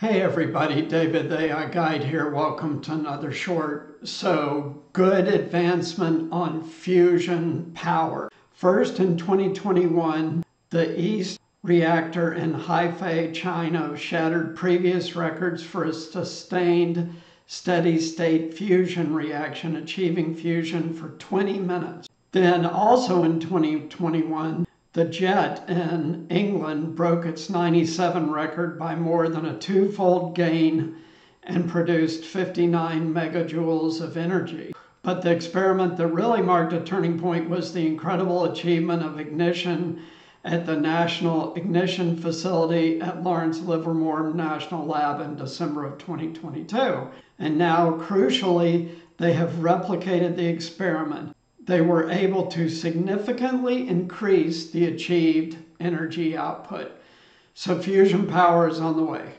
Hey everybody, David the AI Guide here. Welcome to another short. So, good advancement on fusion power. First in 2021, the EAST reactor in Hefei, China shattered previous records for a sustained steady state fusion reaction, achieving fusion for 20 minutes. Then also in 2021, the JET in England broke its 97 record by more than a twofold gain and produced 59 megajoules of energy. But the experiment that really marked a turning point was the incredible achievement of ignition at the National Ignition Facility at Lawrence Livermore National Lab in December of 2022. And now, crucially, they have replicated the experiment they were able to significantly increase the achieved energy output. So fusion power is on the way.